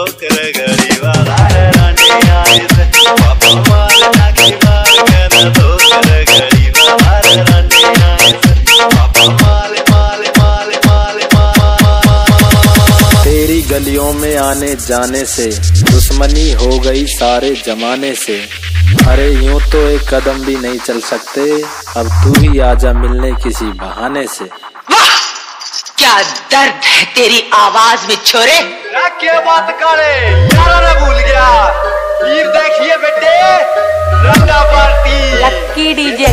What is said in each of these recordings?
ठोकर गरीबा रानी आए से पापा माल टाकी मार कर ठोकर गरीबा रानी आए से पापा माल माल माल माल माल। तेरी गलियों में आने जाने से दुश्मनी हो गई सारे जमाने से। अरे यूँ तो एक कदम भी नहीं चल सकते अब तू ही आजा मिलने किसी बहाने से। वाह! क्या दर्द है तेरी आवाज़ में छोरे? क्या बात करे? यारा ने भूल गया। हीर देखिए बेटे रंगा पार्टी। लक्की डीजे।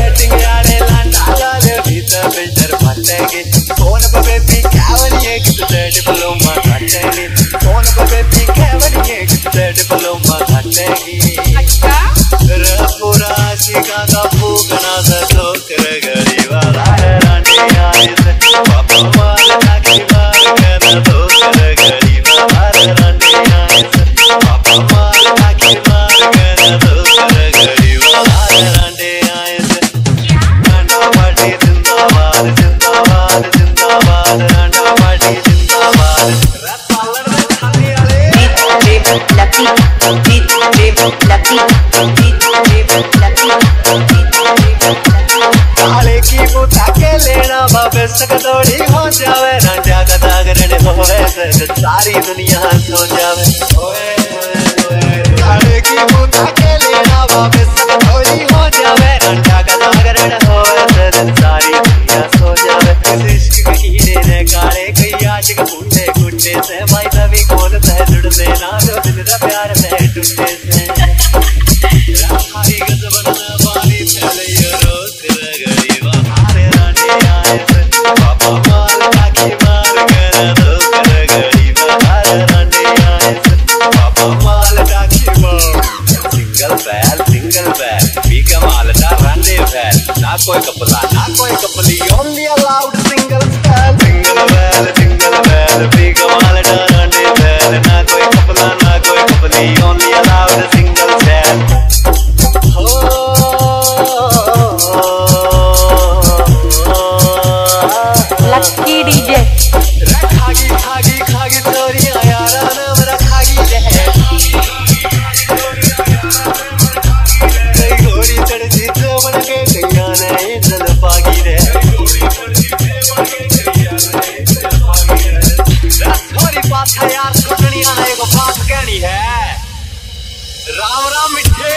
यारे लांडा भीतर फटेंगे फ़ोन पे बेबी बलो मा फ़ोन पे बेबी बलो मा का काले की बुता के लेना बाबे सकतोड़ी हो सारी दुनिया सो जावे ओए ओए काले की बुता के लेना सारी दुनिया सो जावे इश्क ने काले कई आशिक से भाई तभी कौन से जुड़ते ना जो दिल का रंडे बैल ना कोई कपला ना कोई कपली ओनली अलाउड सिंगल बैल सिंगल बैल सिंगल बैल पी के माल दा रंडे बैल ना कोई कपला ना कोई कपली ओनली अलाउड सिंगल बैल लक्की डीजे खागी खागी मिठे